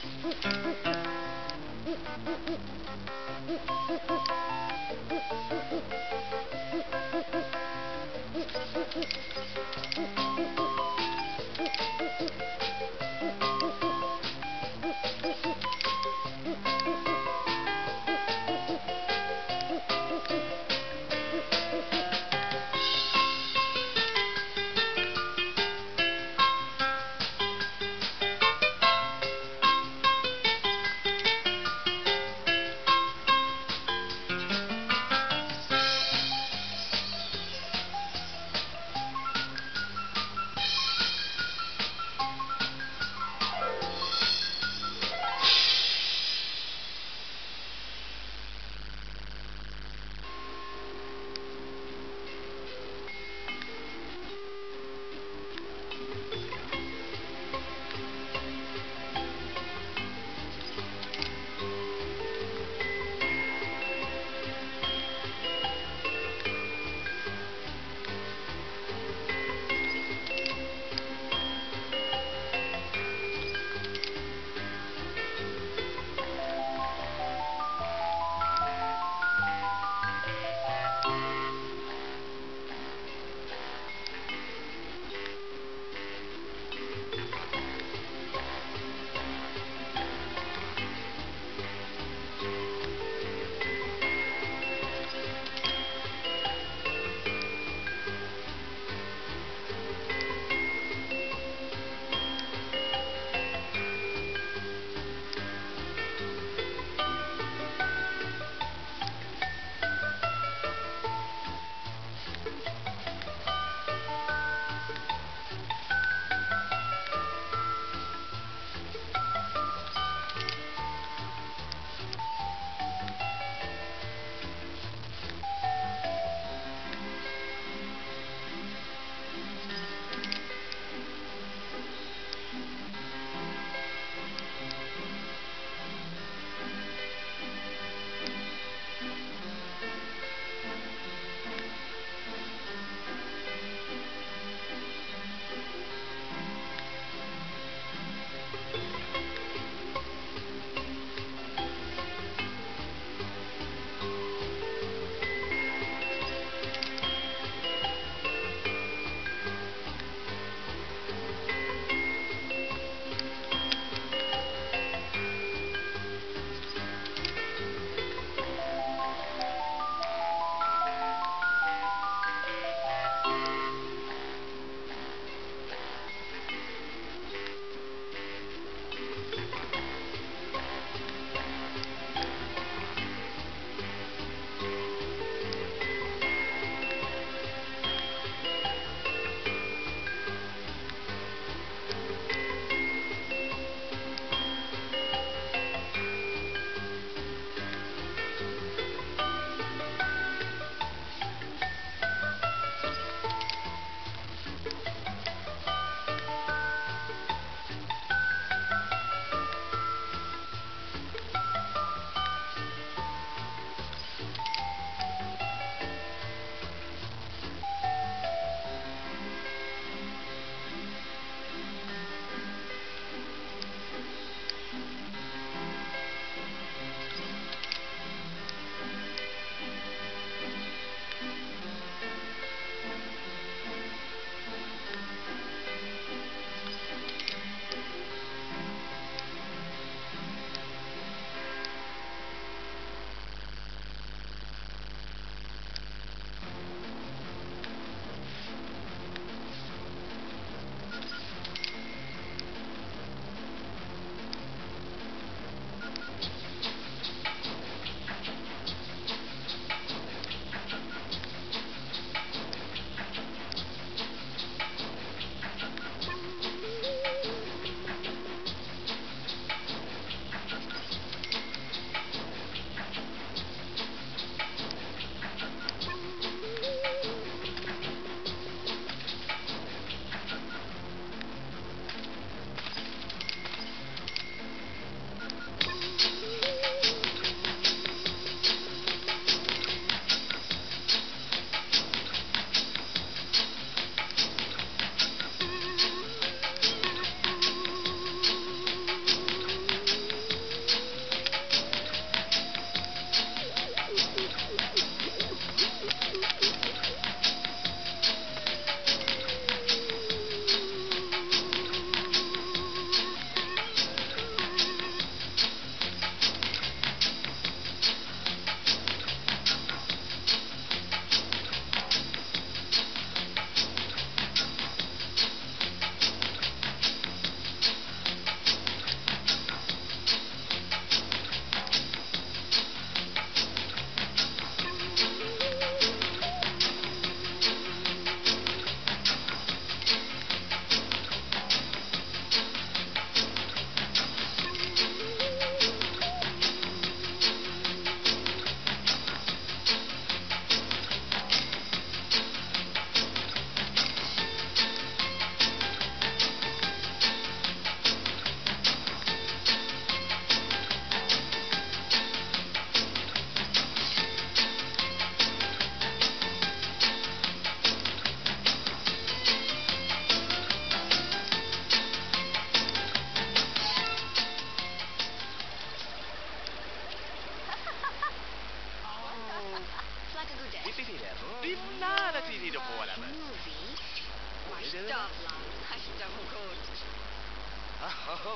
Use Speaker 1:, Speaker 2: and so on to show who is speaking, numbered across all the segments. Speaker 1: Thank you.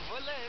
Speaker 2: volet